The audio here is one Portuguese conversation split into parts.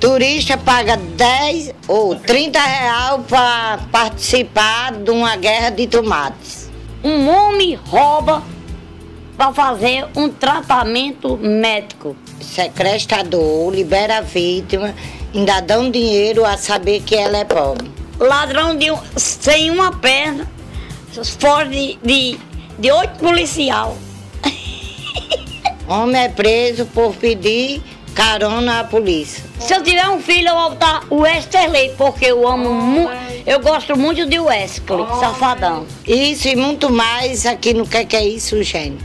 Turista paga 10 ou 30 reais para participar de uma guerra de tomates. Um homem rouba para fazer um tratamento médico. Sequestrador libera a vítima, ainda dão dinheiro a saber que ela é pobre. Ladrão de, um- sem uma perna, fora de, de, de oito policial. Homem é preso por pedir carona à polícia. Se eu tiver um filho, eu vou botar o Westerley, porque eu amo muito, eu gosto muito de Wesley, safadão. Isso e muito mais aqui no Que Que É Isso, gente.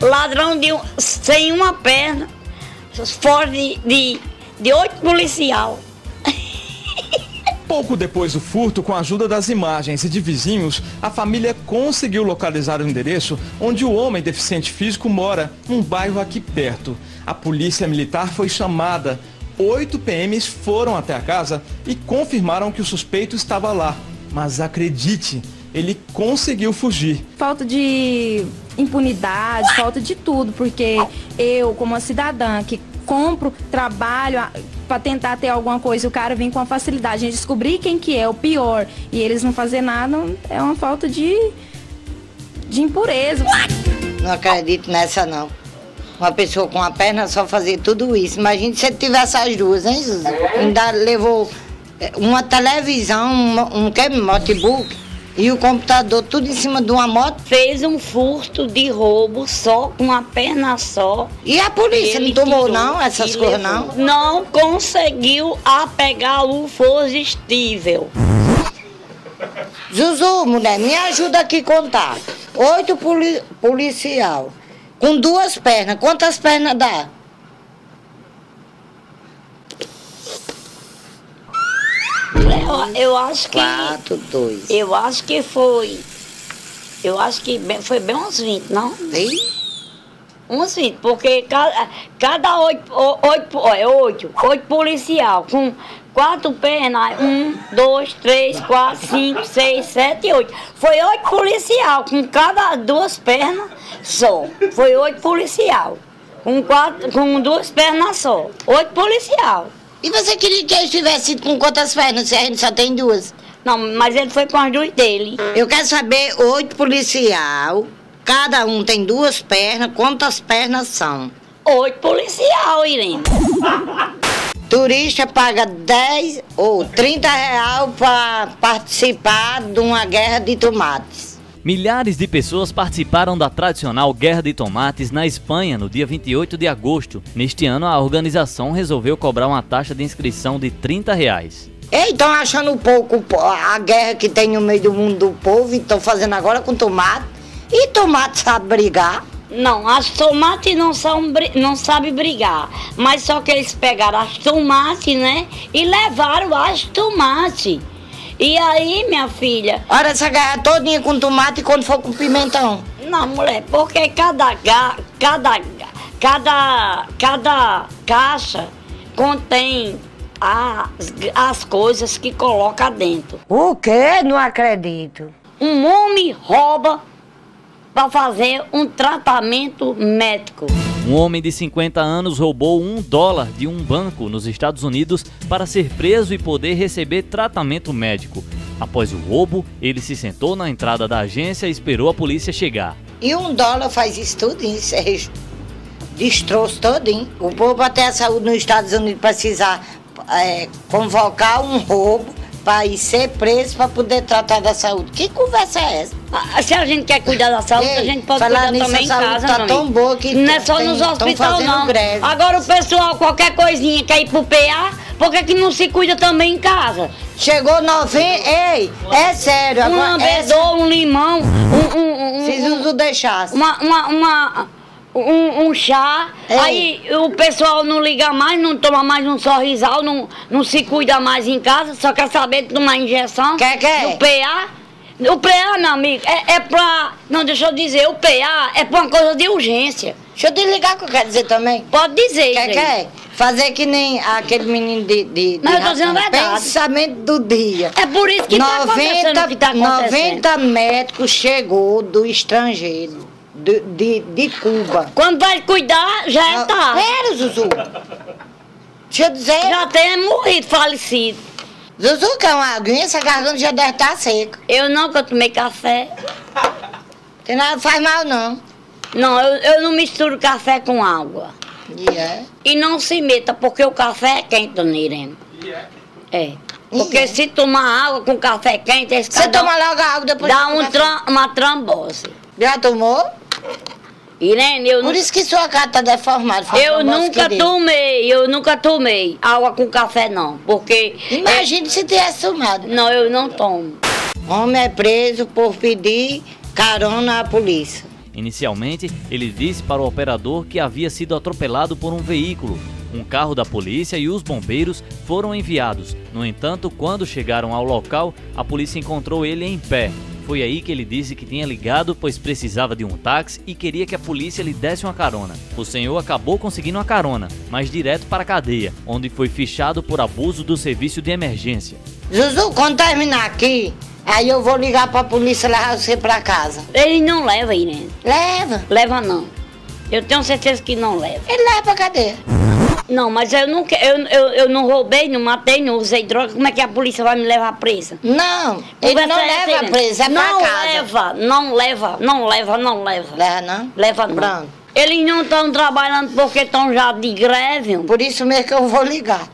Ladrão de, um- sem uma perna, fora de, de, de oito policial. Pouco depois do furto, com a ajuda das imagens e de vizinhos, a família conseguiu localizar o endereço onde o homem deficiente físico mora, num bairro aqui perto. A polícia militar foi chamada. Oito PMs foram até a casa e confirmaram que o suspeito estava lá. Mas acredite, ele conseguiu fugir. falta de impunidade, falta de tudo, porque eu, como uma cidadã que compro, trabalho para tentar ter alguma coisa, o cara vem com a facilidade. A descobrir quem que é o pior e eles não fazer nada é uma falta de, de impureza. Não acredito nessa, não. Uma pessoa com a perna só fazer tudo isso. Imagina se tivesse as duas, hein? Ainda levou eh, uma televisão, uma- um que, notebook e o computador tudo em cima de uma moto. Fez um furto de roubo só com a perna só. E a polícia Ele não tomou, tirou não, essas coisas, não? Não conseguiu apegar o fugitivo. Zuzu, mulher, me ajuda aqui a contar. Oito poli policial com duas pernas. Quantas pernas dá? Eu, eu acho que. Quatro, dois. Eu acho que foi. Eu acho que bem- foi bem uns 20, não? Ih, Uns 20, porque cada, cada oito, oito, é oito, oito policial com quatro pernas, um, dois, três, quatro, cinco, seis, sete, oito. Foi oito policial com cada duas pernas só. Foi oito policial. Com, quatro, com duas pernas só. Oito policial. E você queria que ele tivesse ido com quantas pernas, se a gente só tem duas? Não, mas ele foi com as duas dele. Eu quero saber, oito policial, cada um tem duas pernas, quantas pernas são? Oito policial, Irene. Turista paga 10 ou 30 reais para participar de uma guerra de tomates. Milhares de pessoas participaram da tradicional Guerra de Tomates na Espanha no dia 28 de agosto. Neste ano, a organização resolveu cobrar uma taxa de inscrição de 30 reais. Ei, estão achando pouco po- a guerra que tem no meio do mundo do povo e estão fazendo agora com tomate. E tomate sabe brigar. Não, as tomates não, são, não sabem brigar. Mas só que eles pegaram as tomates, né? E levaram as tomates. E aí, minha filha, Olha essa guerra todinha com tomate e quando for com pimentão. não, mulher, porque cada, ga- cada, cada, cada caixa contém as, as coisas que coloca dentro. O quê? Não acredito. Um homem rouba para fazer um tratamento médico. Um homem de 50 anos roubou um dólar de um banco nos Estados Unidos para ser preso e poder receber tratamento médico. Após o roubo, ele se sentou na entrada da agência e esperou a polícia chegar. E um dólar faz isso tudo, isso é destroço todinho. O povo ter a saúde nos Estados Unidos precisar é, convocar um roubo para ir ser preso para poder tratar da saúde. Que conversa é essa? Ah, Se a gente quer cuidar da saúde, Ei, a gente pode cuidar nisso, também em saúde casa, tá tão boa que Não é só tem- nos hospitais, não. greve. Agora o pessoal, qualquer coisinha quer ir pro PA, por que, que não se cuida também em casa? Chegou novinho, ei, é sério. Um Agora, essa, lambedor, um limão, um, um, um, se Zuzu deixasse. uma, uma, uma- um, um chá, Ei. aí o pessoal não liga mais, não toma mais um sorrisal, não, não se cuida mais em casa, só quer saber de tomar injeção. Quer, quer? No PA. O PA, meu amigo, é, é pra. Não, deixa eu dizer, o PA é pra uma coisa de urgência. Deixa eu desligar que eu quero dizer também. Pode dizer, Quer, gente. quer? Fazer que nem aquele menino de. de, de Mas eu tô dizendo a verdade. Pensamento do dia. É por isso que tá acontecendo o que tá acontecendo. 90 médicos chegou do estrangeiro, de, de, de Cuba. Quando vai cuidar, já é tarde. Pera, Zuzu. Deixa eu dizer. Já tem morrido, falecido. Zuzu, que é uma aguinha, essa garganta já deve estar seca. Eu não, que eu tomei café. Tem nada faz mal, não. Não, eu, eu não misturo café com água. E é. E não se meta, porque o café é quente, dona Irene. É. Porque E é. se tomar água com café quente, esse Você toma logo a água depois dá de um tram- uma trombose. café. Já tomou? Irene, eu, Por isso que sua cara tá deformada. foi eu nunca tomei, eu nunca tomei água com café, não. Porque. Imagine se tivesse tomado. Não, eu não tomo. Homem é preso por pedir carona à polícia. Inicialmente, ele disse para o operador que havia sido atropelado por um veículo. Um carro da polícia e os bombeiros foram enviados. No entanto, quando chegaram ao local, a polícia encontrou ele em pé. Foi aí que ele disse que tinha ligado pois precisava de um táxi e queria que a polícia lhe desse uma carona. O senhor acabou conseguindo uma carona, mas direto para a cadeia, onde foi fichado por abuso do serviço de emergência. Zuzu, quando terminar aqui, aí eu vou ligar pra polícia levar você pra casa. Ele não leva, Irene. Leva. Leva não. Eu tenho certeza que não leva. Ele leva pra cadeia. Não, mas eu não, eu, eu, eu não roubei, não matei, não usei droga. Como é que a polícia vai me levar presa? Não, ele não é leva Irene? preso, é Não leva, não leva, não leva, não leva. Leva não? Leva não. Pronto. Eles não estão trabalhando porque estão já de greve. Por isso mesmo que eu vou ligar.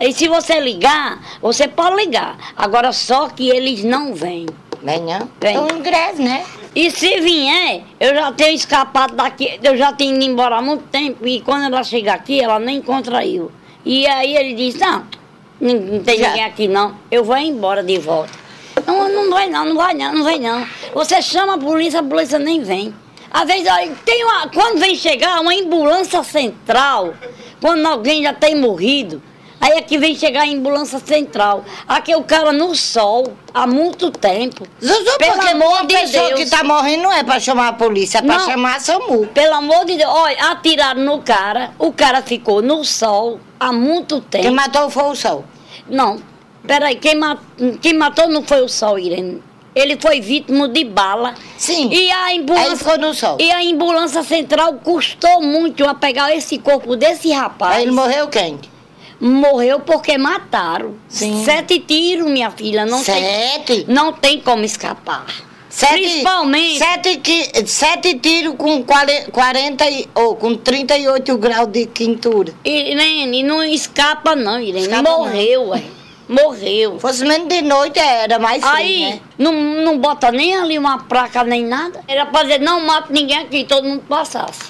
E se você ligar, você pode ligar. Agora só que eles não vêm. Vem não? Vem. Estão em greve, né? E se vier, eu já tenho escapado daqui, eu já tenho ido embora há muito tempo. E quando ela chega aqui, ela nem encontra eu. E aí ele diz, não, não, tem Já. ninguém aqui não, eu vou embora de volta. Não, não vai não, não vai não, não vem não. Você chama a polícia, a polícia nem vem. Às vezes, tem uma, quando vem chegar uma ambulância central, quando alguém já tem morrido, aí aqui vem chegar a ambulância central. Aqui o cara no sol, há muito tempo. Zuzu, Pelo amor de pessoa Deus. que tá morrendo não é pra chamar a polícia, é pra Não. chamar a SAMU. Pelo amor de Deus, olha, atiraram no cara, o cara ficou no sol há muito tempo. Quem matou foi o sol. Não, peraí, quem, quem matou não foi o sol, Irene. Ele foi vítima de bala. Sim. E a ambulância. no sol. E a ambulância central custou muito a pegar esse corpo desse rapaz. Aí ele morreu quente. Morreu porque mataram. Sim. Sete tiros, minha filha. Não tem, Sete? não tem como escapar. Sete, Principalmente- Sete, sete tiros com 40, 40 e, ou com 38 graus de quintura. Irene, não escapa não, Irene. Escapa não. Morreu, ué. Morreu. Fosse menos de noite era mais frio, Aí, né? não, não bota nem ali uma placa nem nada. Era pra dizer, não mata ninguém aqui, todo mundo passasse.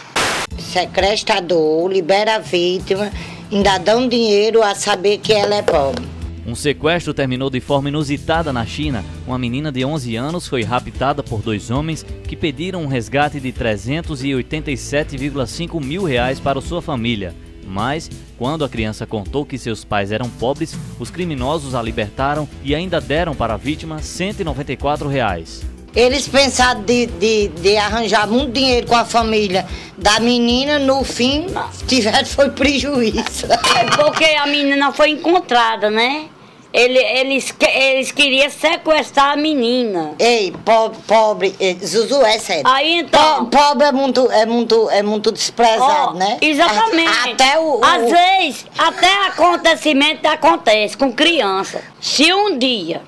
Sequestrador, libera a vítima, ainda dão dinheiro a saber que ela é pobre. Um sequestro terminou de forma inusitada na China. Uma menina de 11 anos foi raptada por dois homens que pediram um resgate de 387,5 mil reais para sua família. Mas, quando a criança contou que seus pais eram pobres, os criminosos a libertaram e ainda deram para a vítima 194 reais. Eles pensaram de, de, de arranjar muito dinheiro com a família da menina, no fim, tiveram foi prejuízo. É porque a menina foi encontrada, né? Ele- eles, eles queriam sequestrar a menina. Ei, pobre, pobre, eh, Zuzu, é sério. Aí então. Po- Pobre é muito, é muito, é muito desprezado, né? Exatamente. Até o. o- Às vezes, até acontecimento acontece com criança. Se um dia,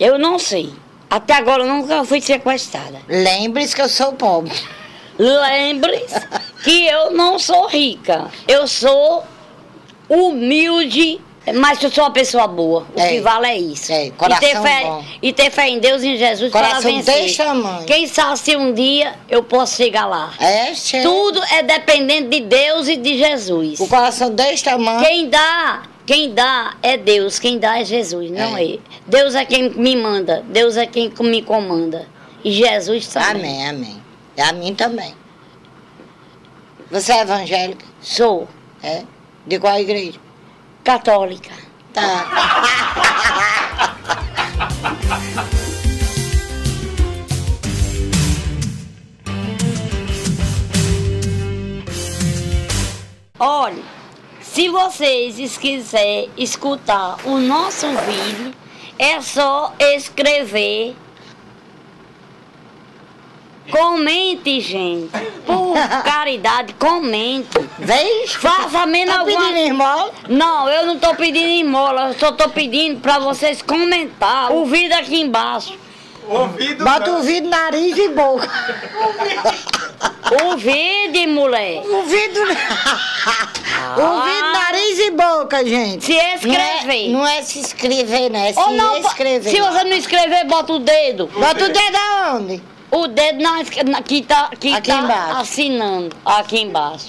eu não sei, até agora eu nunca fui sequestrada. Lembre-se que eu sou pobre. Lembre-se que eu não sou rica. Eu sou humilde, mas eu sou uma pessoa boa. O É. que vale é isso. É, e, ter coração fé, bom. e ter fé em Deus e em Jesus para Coração vencer. desse tamanho. Quem sabe se um dia eu posso chegar lá. É, che- Tudo é dependente de Deus e de Jesus. O coração desse tamanho. Quem dá, quem dá é Deus, quem dá é Jesus, não É. é. Deus é quem me manda, Deus é quem me comanda. E Jesus também. Amém, amém. E a mim também. Você é evangélica? Sou É? De qual igreja? católica. Tá. Olha, Se vocês quiserem escutar o nosso vídeo, é só escrever. Comente, gente. Por caridade, comente. Vem? Faça menos Tá alguma... pedindo esmola? Não, eu não tô pedindo esmola, eu só tô pedindo pra vocês comentar o vídeo aqui embaixo. Bota o vidro, nariz e boca. O vídeo, mulher. O vidro. O vidro, nariz e boca, gente. Se escrever. Não é, não é se inscrever, né? É se Ou não, escrever. se você não escrever, bota o dedo. Bota o dedo aonde? O dedo na, na, que tá, que Aqui tá embaixo. assinando aqui embaixo.